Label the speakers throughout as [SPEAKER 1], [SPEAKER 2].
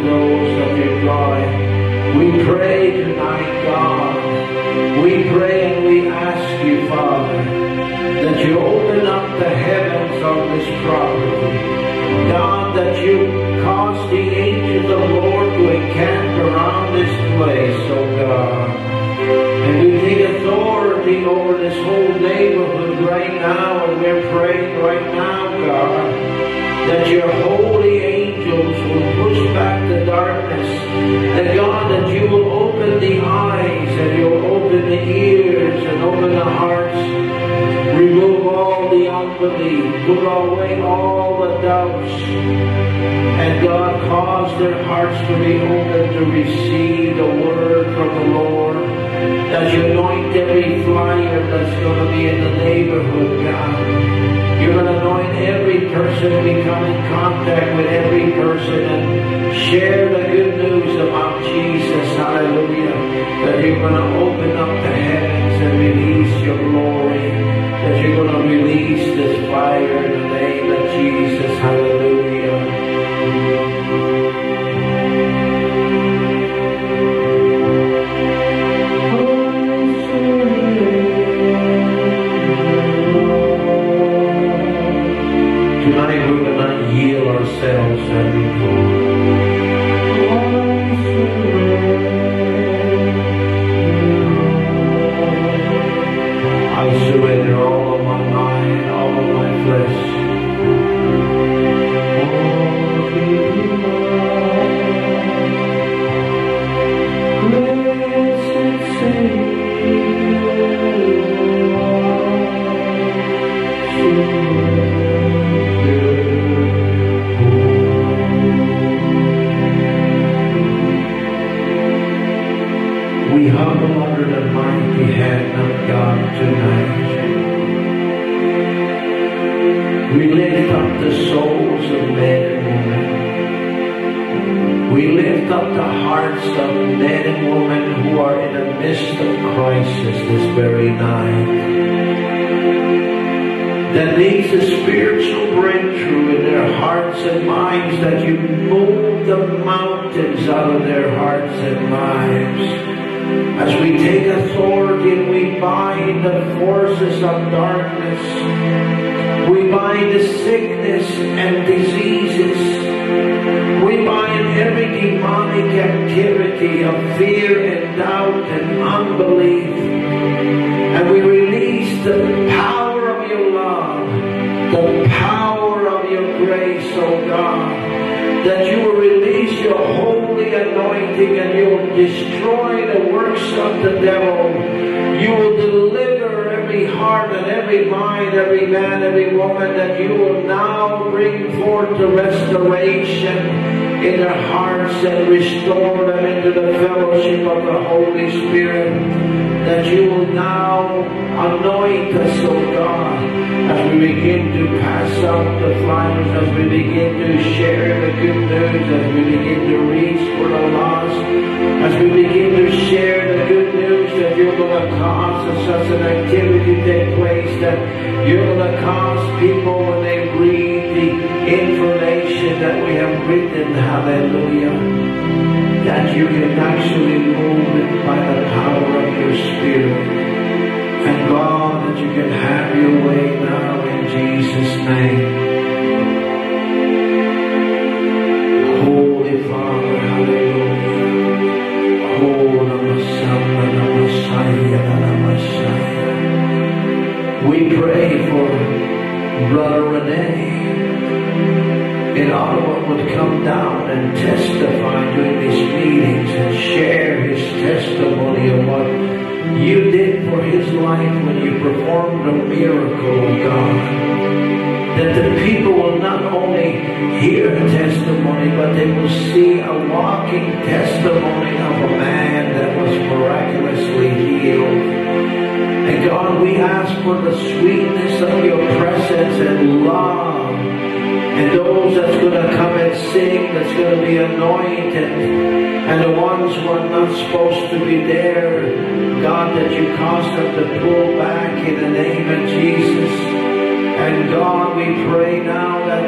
[SPEAKER 1] lives of that you're. We pray tonight, God. We pray and we ask you, Father, that you open up the heavens on this property. God, that you cause the angels of the Lord to encamp around this place, oh God. And we take authority over this whole neighborhood right now, and we're praying right now, God, that your holy angels will push back the. That God, that you will open the eyes, and you'll open the ears, and open the hearts. Remove all the unbelief. Put away all the doubts. And God, cause their hearts to be open to receive the word from the Lord. That you anoint every flyer that's going to be in the neighborhood, God. You're going to anoint every person we come in contact with, every person, and share the good news about Jesus. Hallelujah. That you're going to open up the heavens and release your glory. That you're going to release this fire in the name of Jesus. Hallelujah. Mighty hand of God tonight. We lift up the souls of men and women. We lift up the hearts of men and women who are in the midst of crisis this very night. That needs a spiritual breakthrough in their hearts and minds, that you move the mountains out of their hearts and lives. As we take authority and we bind the forces of darkness, we bind the sickness and diseases, we bind every demonic activity of fear and doubt and unbelief, and we release the power of your love, the power of your grace, oh God, that you will release your holy anointing and you will destroy the works of the devil. You will deliver every heart and every mind, every man, every woman, that you will now bring forth the restoration in their hearts and restore them into the fellowship of the Holy Spirit. That you will now anoint us, oh God, as we begin to pass out the flyers, as we begin to share the good news, as we begin to reach for the lost, as we begin to share the good news that you're going to cause such an activity take place, that you're going to cause people when they read information that we have written, hallelujah, that you can actually move it by the power of your spirit. And God, that you can have your way now in Jesus' name. In Ottawa would come down and testify during these meetings and share his testimony of what you did for his life when you performed a miracle, God. That the people will not only hear a testimony, but they will see a walking testimony of a man that was miraculously healed. And God, we ask for the sweetness of your presence and love and those that's going to come and sing, that's going to be anointed, and the ones who are not supposed to be there, God, that you cause them to pull back in the name of Jesus. And God, we pray now that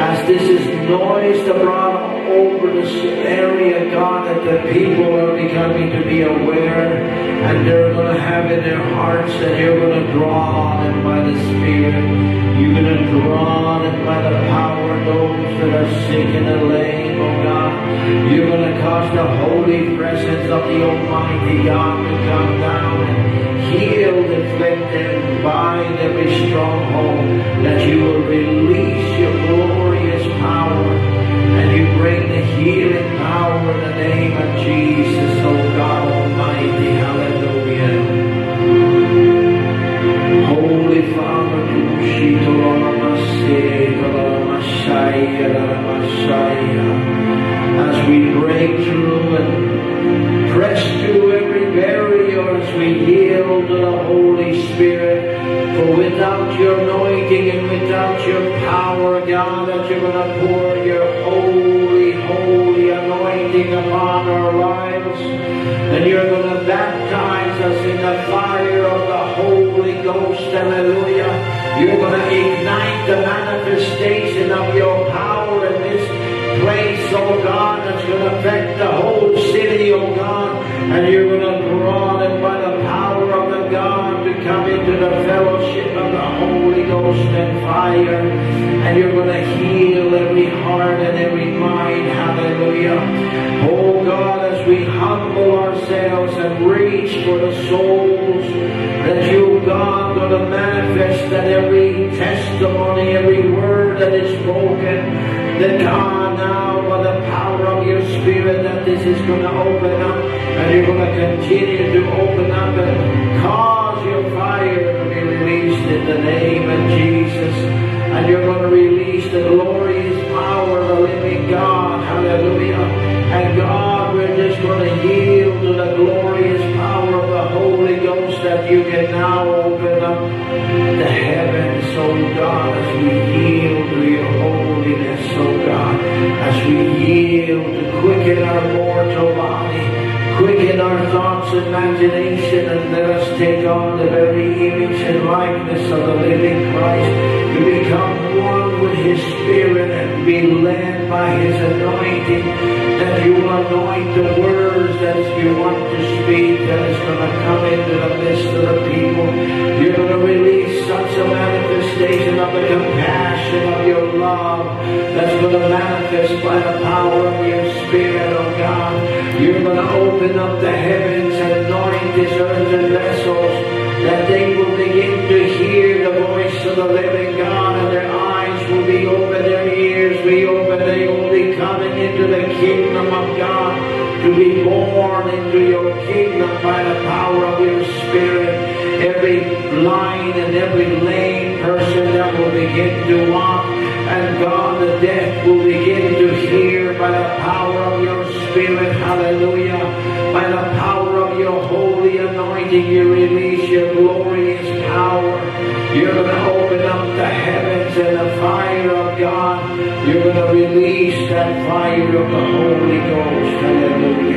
[SPEAKER 1] as this is noised abroad over this area, God, that the people are becoming to be aware and they're going to have in their hearts that you're going to draw on them by the Spirit. You're going to draw on them by the power of those that are sick and the lame, oh God. You're going to cause the holy presence of the Almighty God to come down and heal the afflicted, bind every stronghold, that you will release the healing power in the name of Jesus, oh God Almighty. Hallelujah. Holy Father, as we break through and press through every barrier as we yield to the Holy Spirit. For without your anointing and without your power, God, that you're going to pour your holy, holy anointing upon our lives. And you're going to baptize us in the fire of the Holy Ghost. Hallelujah. You're going to ignite the manifestation of your power in this place, oh God, that's going to affect the whole city, oh God. And you're going to draw them by the power of the God to come into the fellowship of the Holy Ghost and fire. And you're going to heal every heart and every. Hallelujah. Oh God, as we humble ourselves and reach for the souls that you, God, going to manifest that every testimony, every word that is spoken, that God now, by the power of your Spirit, that this is going to open up, and you're going to continue to open up and cause your fire to be released in the name of Jesus. And you're going to release the glorious Hallelujah. And God, we're just going to yield to the glorious power of the Holy Ghost that you can now open up the heavens, oh God, as we yield to your holiness, oh God, as we yield to quicken our mortal body quicken our thoughts and imagination and let us take on the very image and likeness of the living Christ to become one with his spirit and be led by his anointing that you anoint the words that you want to speak that is going to come into the midst of the people. You're going to release such a manifestation of the compassion of your love that's going to manifest by the power of your spirit, oh God. You're going to open up the heavens and anoint this earthen vessels that they will begin to hear the voice of the living God and their eyes will be open, be open, they be coming into the kingdom of God to be born into your kingdom by the power of your spirit. Every blind and every lame person that will begin to walk and God the deaf will begin to hear by the power of your spirit. Hallelujah by the power of your holy anointing, you release your glorious power. You're going to open up the heavens and the fire God. You're going to release that fire of the Holy Ghost. Hallelujah.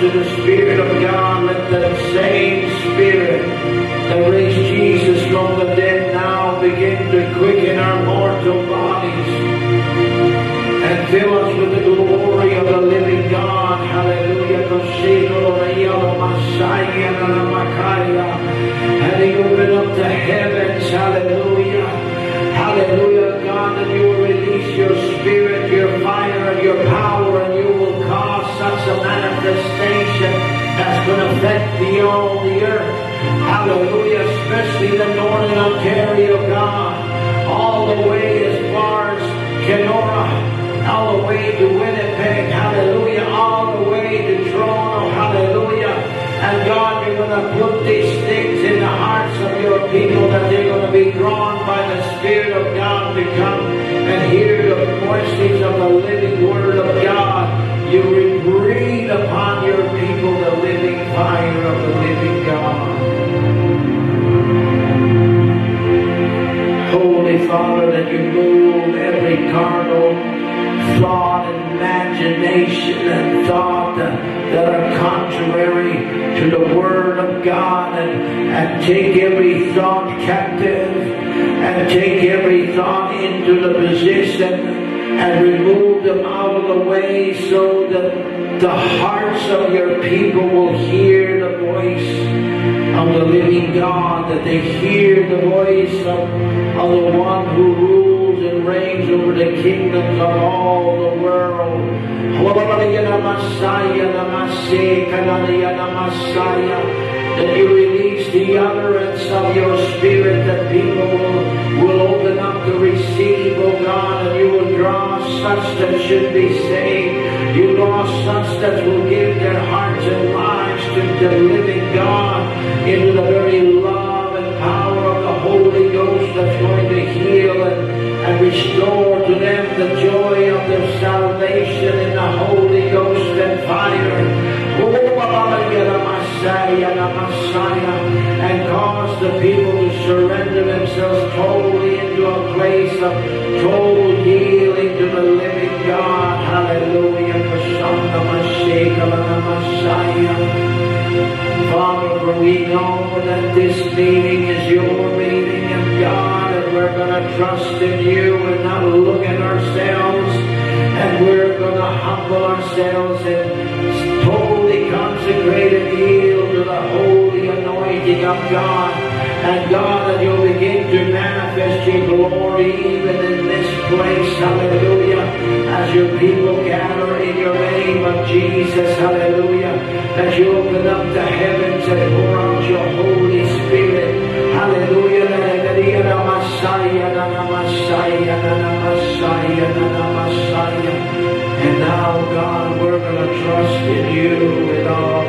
[SPEAKER 1] To the Spirit of God, let the same Spirit that raised Jesus from the dead now begin to quicken our mortal bodies and fill us with the glory of the living God. Hallelujah. And he open up the heavens. Hallelujah, especially the northern Ontario, God, all the way as far as Kenora, all the way to Winnipeg, hallelujah, all the way to Toronto, hallelujah. And God, you're going to put these things in the hearts of your people that they're going to be drawn by the Spirit of God to come and hear the voices of the living Word of God. You will breathe upon your people the living fire of the living God. Holy Father, that you move every carnal thought imagination and thought that, that are contrary to the Word of God and, and take every thought captive and take every thought into the position and remove them out of the way so that the hearts of your people will hear the voice of the living God, that they hear the voice of, of the one who rules and reigns over the kingdoms of all the world. That you release the utterance of your spirit that people will, open up to receive, oh God, and you will draw such that should be saved. You draw such that will give their hearts and lives to the living God into the very a place of total healing to the living God. Hallelujah. Father, for we know that this meeting is your meeting and God, and we're going to trust in you and not look at ourselves, and we're going to humble ourselves and totally consecrate and yield to the holy anointing of God. And God, that you'll begin to manifest your glory even in this place. Hallelujah. As your people gather in your name of Jesus. Hallelujah. That you open up the heavens and pour out your Holy Spirit. Hallelujah. And now, God, we're going to trust in you with all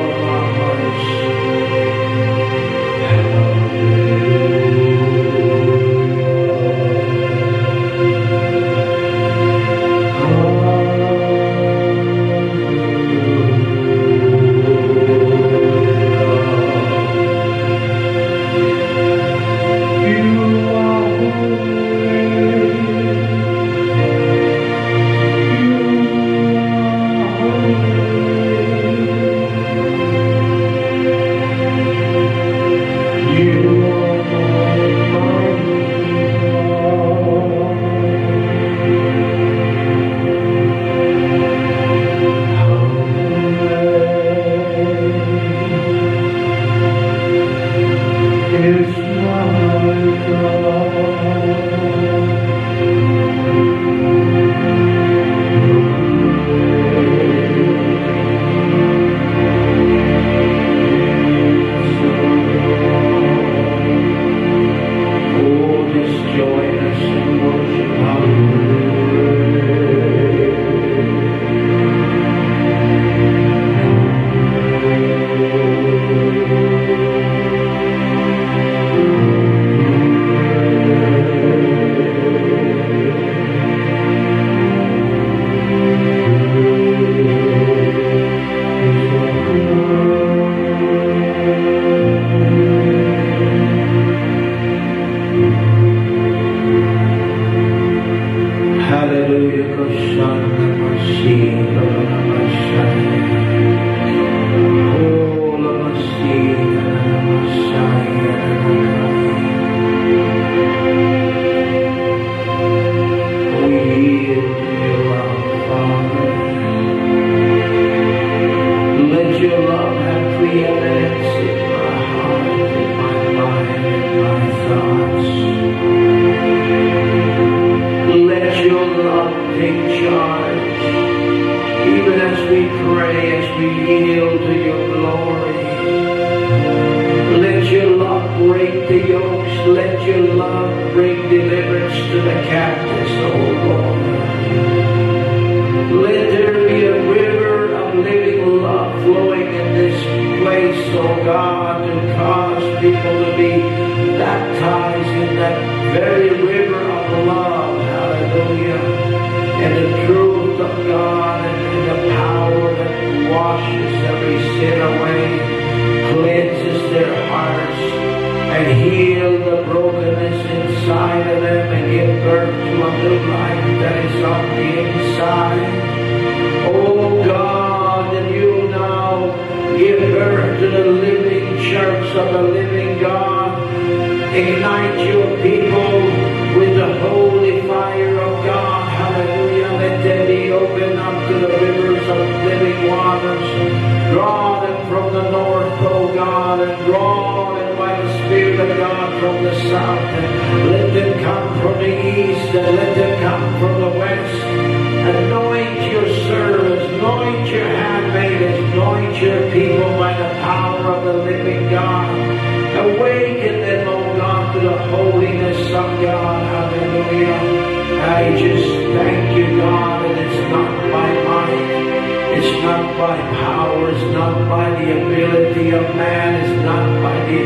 [SPEAKER 1] by power, it's not by the ability of man, it's not by the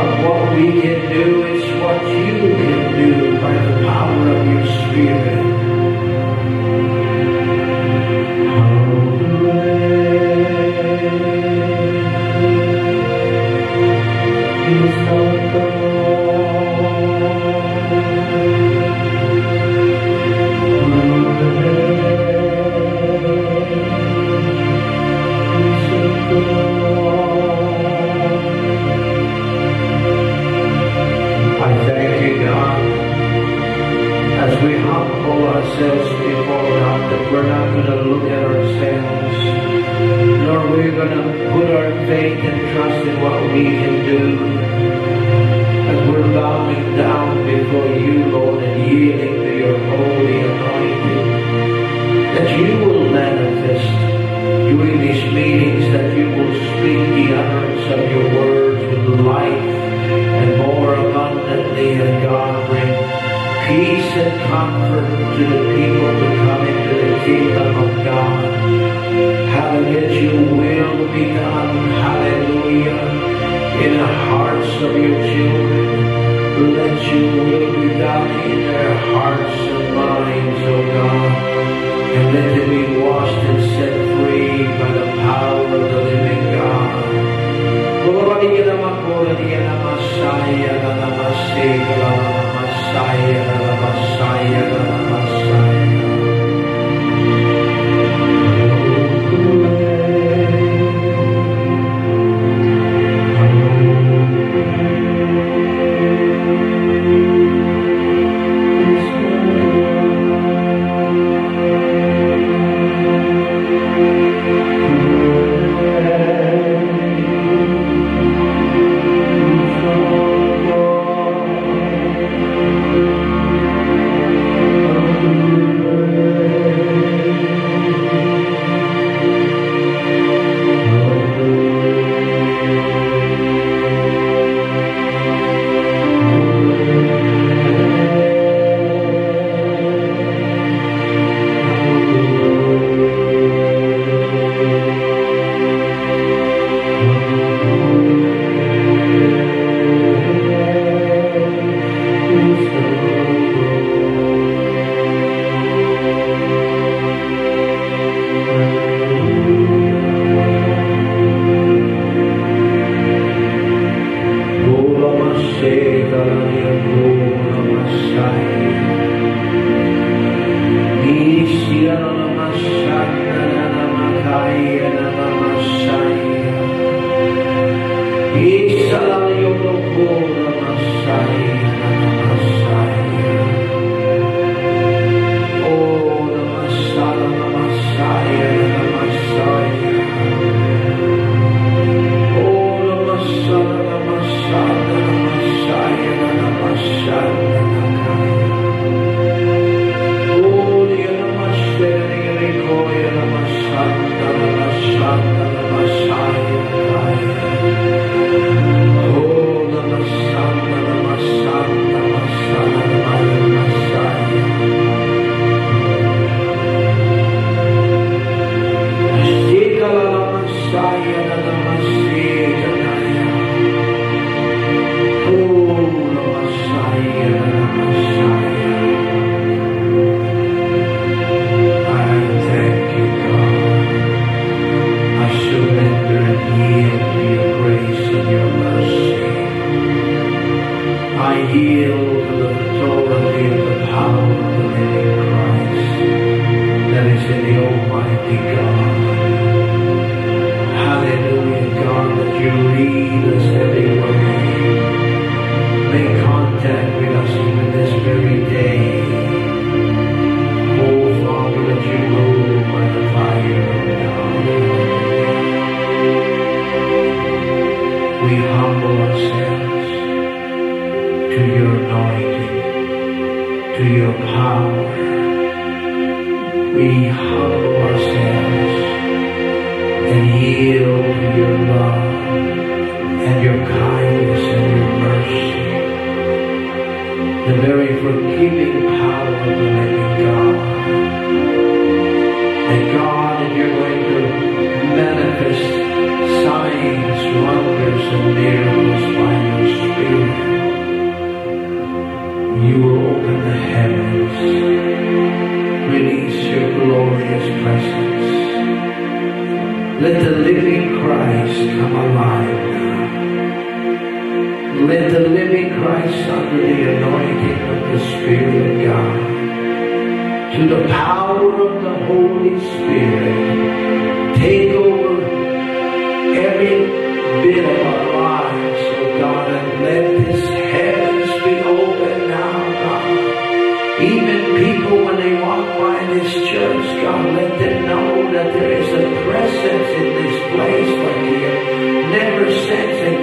[SPEAKER 1] of what we can do, it's what you can do by the power of your spirit. Faith and trust in what we can do. As we're bowing down before you, Lord, and yielding to your holy anointing, that you will manifest during these meetings, that you will speak the utterance of your words with life and more abundantly, and God bring peace and comfort to the people to come into the kingdom of God. Hallelujah, your will be done, hallelujah, in the hearts of your children. Let your will be done in their hearts and minds, O God. And let them be washed and set free by the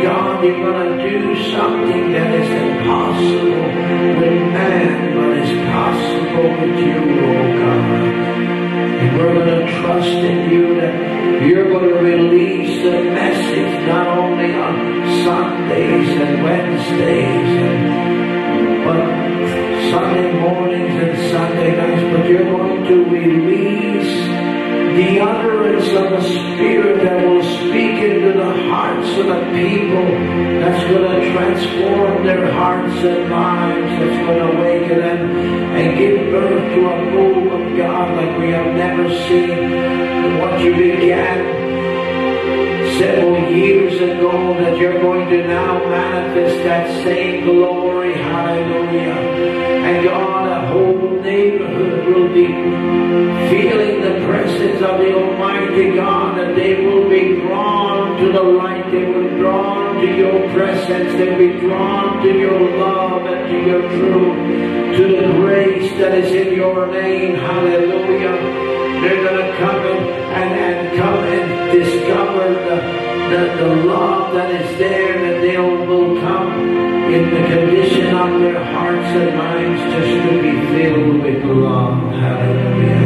[SPEAKER 1] God, you're going to do something that is impossible with man, but is possible with you, oh God. And we're going to trust in you that you're going to release the message not only on Sundays and Wednesdays and but Sunday mornings and Sunday nights, but you're going to release the utterance of the Spirit that will speak into the hearts of the people, that's going to transform their hearts and lives, that's going to awaken them and give birth to a move of God like we have never seen. What you began several years ago that you're going to now manifest that same glory. Hallelujah. And God, a neighborhood will be feeling the presence of the Almighty God, that they will be drawn to the light, they will be drawn to your presence, they will be drawn to your love and to your truth, to the grace that is in your name. Hallelujah. They're going to come in and, and come and discover the, the, the love that is there, that they will come in the condition of their hearts and minds just to be filled with love. Hallelujah.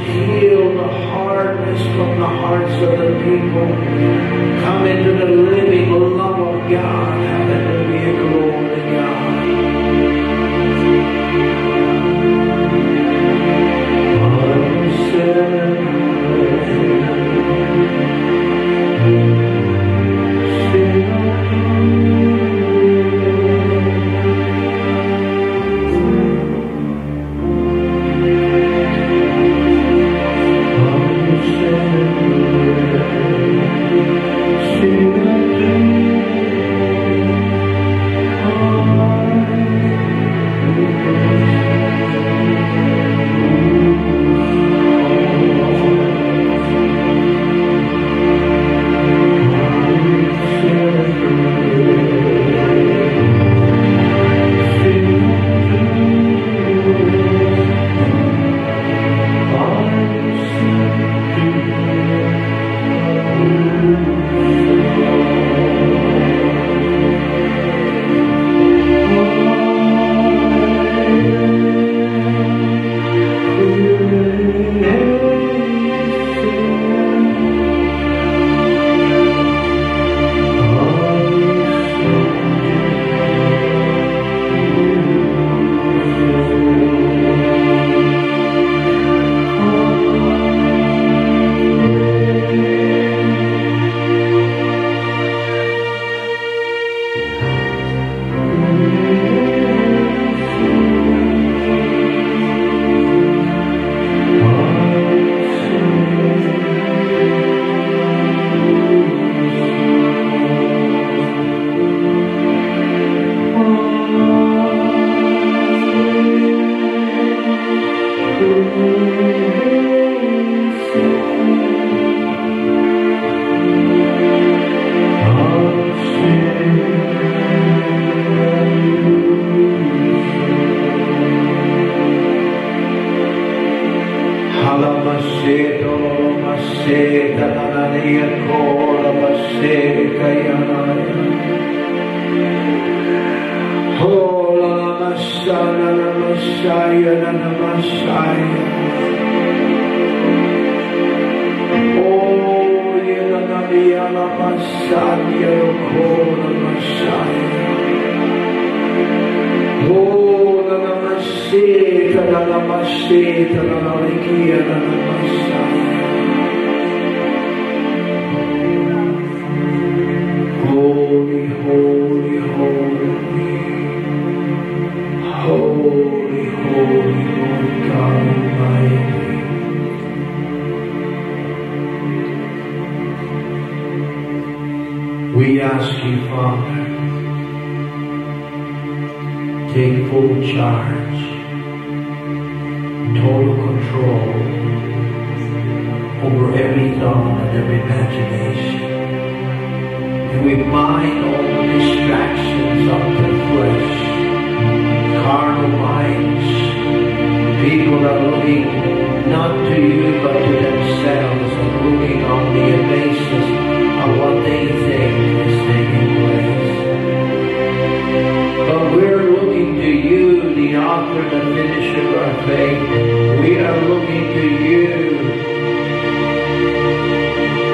[SPEAKER 1] Heal the hardness from the hearts of the people. Come into the living love of God.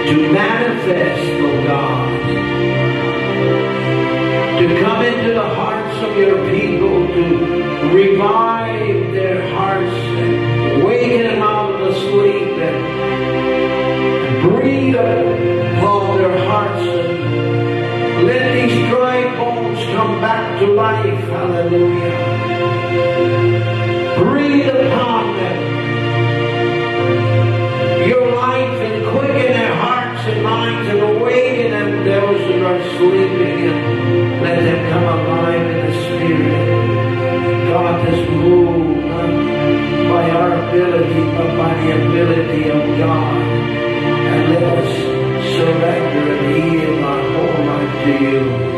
[SPEAKER 1] To manifest, oh God, to come into the hearts of your people, to revive their hearts and waken them out of the sleep and breathe upon their hearts and let these dry bones come back to life. Hallelujah. Those that are sleeping let them come alive in the spirit. God has moved by our ability but by the ability of God. And let us surrender and yield our whole life to you.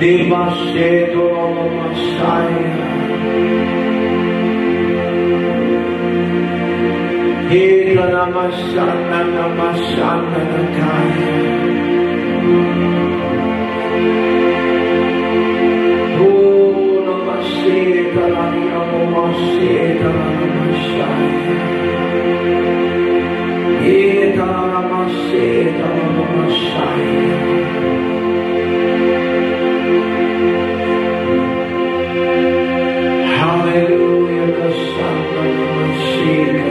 [SPEAKER 1] Devaseto Masaya. Heta Namasana Namasana Nakaya. Oh Namaseta Namaseta Namasaya. Heta Namaseta Namasaya. Santa Lucia.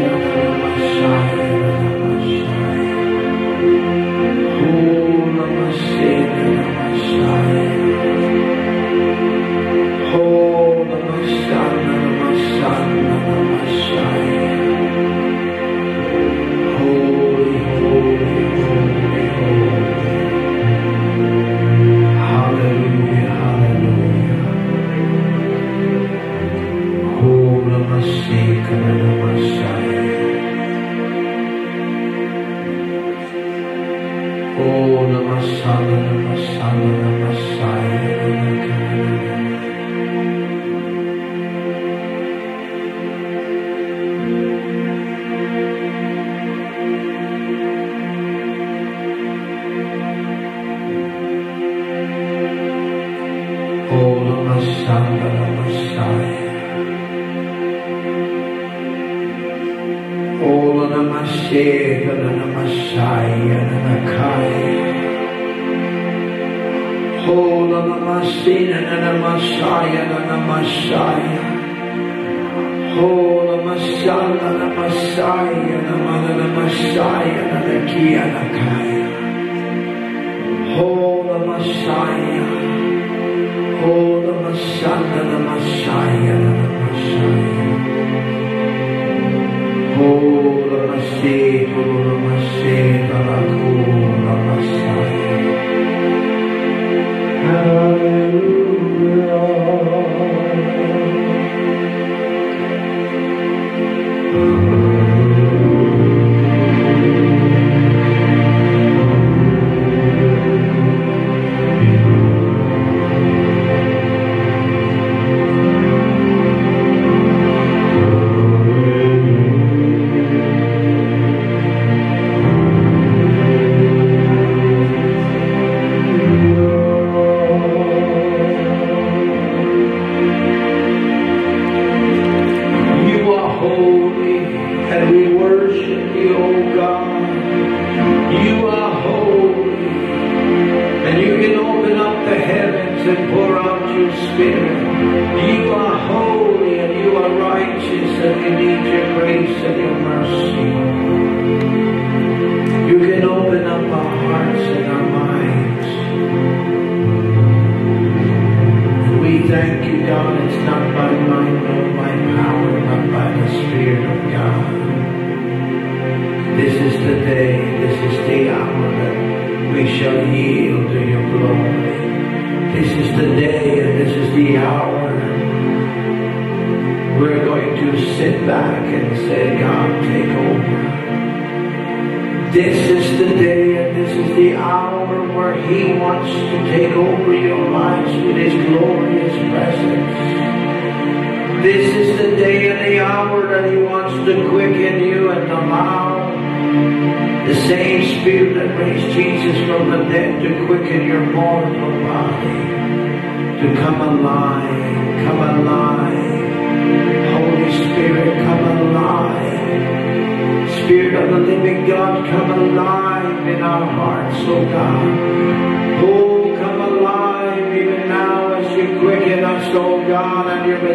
[SPEAKER 1] Namaste Guru Namaste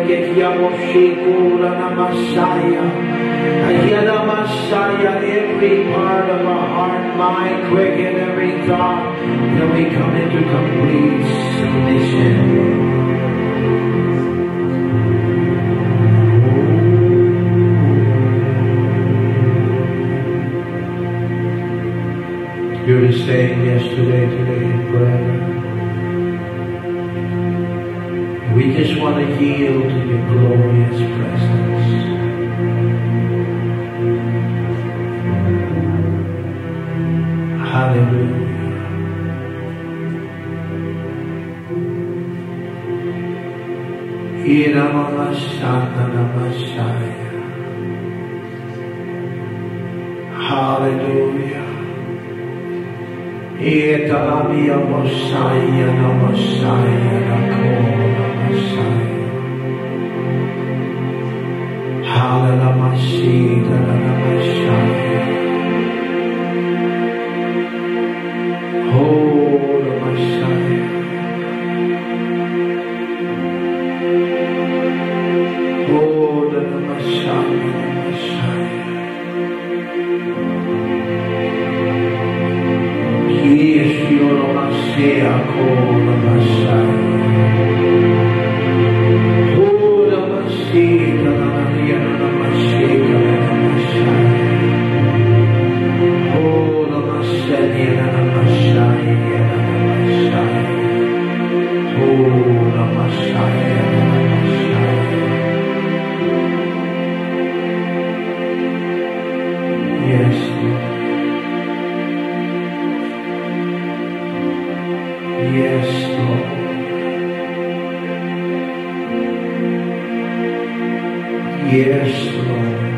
[SPEAKER 1] Yediamo Shekula Namashaya. Every part of heart, every thought, we come into complete submission. You're the same yesterday, Messiah, the Messiah, és, Senhor.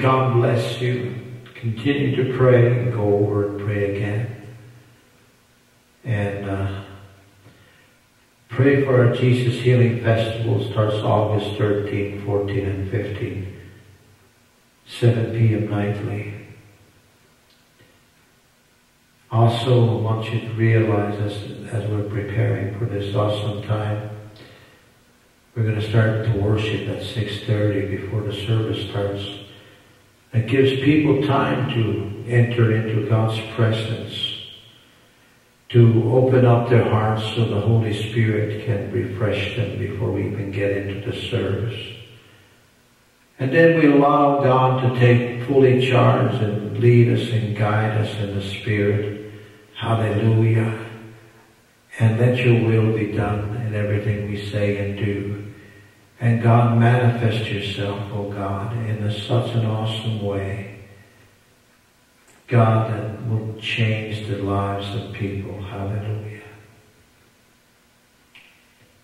[SPEAKER 1] God bless you. Continue to pray and go over and pray again. And uh, pray for our Jesus Healing Festival. Starts August 13, 14, and 15. 7 p.m. nightly. Also, I want you to realize as, as we're preparing for this awesome time, we're going to start to worship at 6.30 before the service starts. It gives people time to enter into God's presence, to open up their hearts so the Holy Spirit can refresh them before we even get into the service. And then we allow God to take fully charge and lead us and guide us in the Spirit. Hallelujah. And let your will be done in everything we say and do. And God, manifest yourself, oh God, in a, such an awesome way. God, that will change the lives of people. Hallelujah.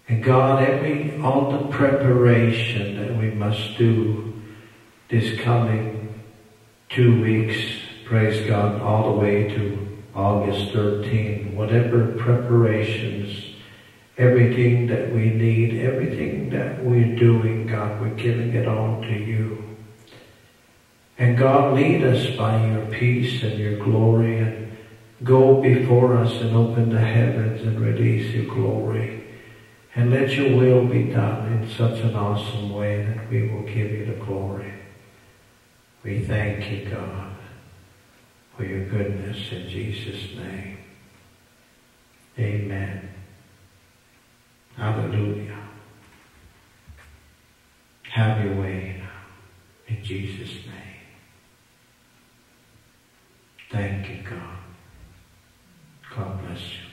[SPEAKER 1] And God, every, all the preparation that we must do this coming two weeks, praise God, all the way to August 13, whatever preparations everything that we need, everything that we're doing, God, we're giving it all to you. And God, lead us by your peace and your glory and go before us and open the heavens and release your glory. And let your will be done in such an awesome way that we will give you the glory. We thank you, God, for your goodness in Jesus' name. Amen. Hallelujah. Have your way now. In Jesus' name. Thank you, God. God bless you.